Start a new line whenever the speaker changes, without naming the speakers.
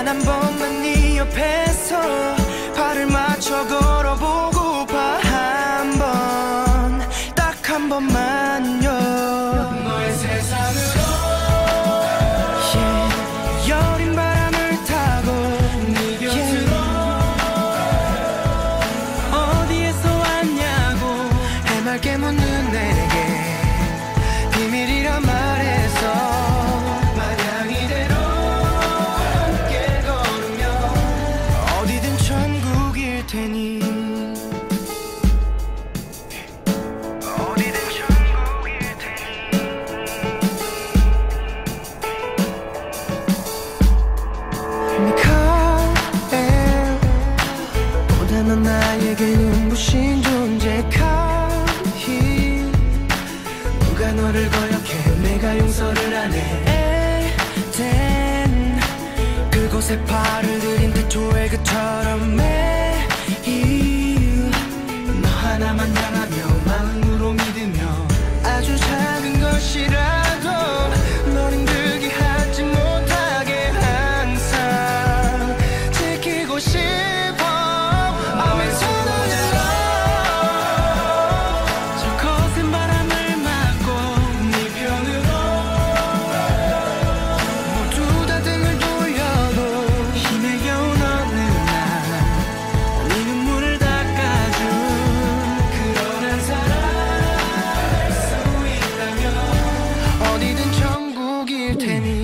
단 한 번만 네 옆에서 발을 맞춰고 separate contaminated.